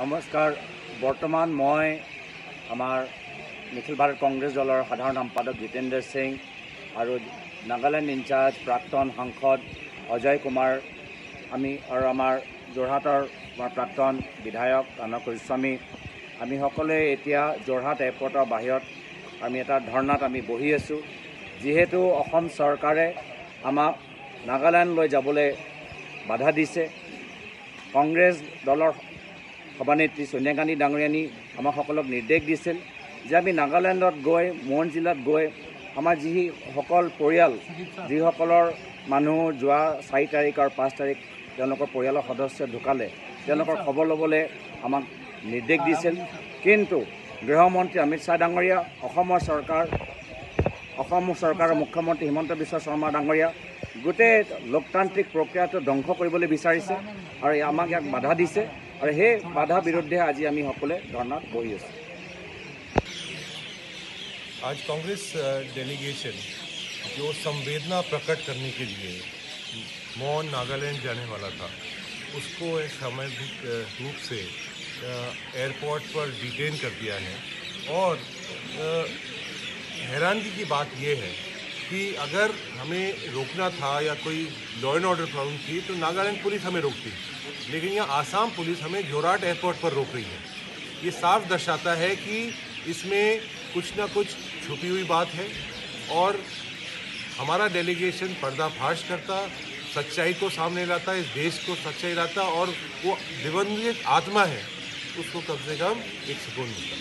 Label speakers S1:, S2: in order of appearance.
S1: নমস্কাৰ। বৰ্তমান মই আমাৰ নিখিল ভাৰত কংগ্ৰেছ দলৰ সাধাৰণ সম্পাদক জিতেন্দ্ৰ সিং আৰু নাগালেণ্ড ইনচাৰ্জ প্ৰাক্তন সাংসদ অজয় কুমাৰ আমি আৰু আমাৰ যোৰহাটৰ আমাৰ প্ৰাক্তন বিধায়ক কানক গোস্বামী আমি সকলোৱে এতিয়া যোৰহাট এয়াৰপৰ্টৰ বাহিৰত আমি এটা ধৰ্ণাত আমি বহি আছোঁ। যিহেতু অসম চৰকাৰে আমাক নাগালেণ্ডলৈ যাবলৈ বাধা দিছে। কংগ্ৰেছ দলৰ সভানেত্ৰী ছোনিয়া গান্ধী ডাঙৰীয়ানী আমাক সকলক নিৰ্দেশ দিছিল যে আমি নাগালেণ্ডত গৈ মোহন জিলাত গৈ আমাৰ যিসকল পৰিয়াল যিসকলৰ মানুহ যোৱা চাৰি তাৰিখ আৰু পাঁচ তাৰিখ তেওঁলোকৰ পৰিয়ালৰ সদস্য ঢুকালে তেওঁলোকৰ খবৰ ল'বলৈ আমাক নিৰ্দেশ দিছিল। কিন্তু গৃহমন্ত্ৰী অমিত শ্বাহ ডাঙৰীয়া অসমৰ চৰকাৰ অসম চৰকাৰৰ মুখ্যমন্ত্ৰী হিমন্ত বিশ্ব শৰ্মা ডাঙৰীয়া গোটেই লোকতান্ত্ৰিক প্ৰক্ৰিয়াটো ধ্বংস কৰিবলৈ বিচাৰিছে আৰু আমাক ইয়াক বাধা দিছে। আৰু সেই বাধা বিৰুদ্ধে আজি আমি সকলোৱে ধৰ্ণাত বহি আছোঁ
S2: आज कांग्रेस डेलीगेशन जो संवेदना प्रकट करने के लिए मौन नागालैंड जाने वाला था उसको एक सामूहिक अ, रूप से अ, एयरपोर्ट पर डिटेन कर दिया है और अ, हैरानगी की बात यह है कि अगर हमें रोकना था या कोई लॉ एंड ऑर्डर प्रॉब्लम थी तो नागालैंड पुलिस हमें रोकती। लेकिन यहाँ आसाम पुलिस हमें जोराट एयरपोर्ट पर रोक रही है। ये साफ़ दर्शाता है कि इसमें कुछ ना कुछ छुपी हुई बात है और हमारा डेलीगेशन पर्दाफाश करता, सच्चाई को सामने लाता, इस देश को सच्चाई लाता और वो दिवंगत आत्मा है, उसको कम से कम एक सुकून मिलता।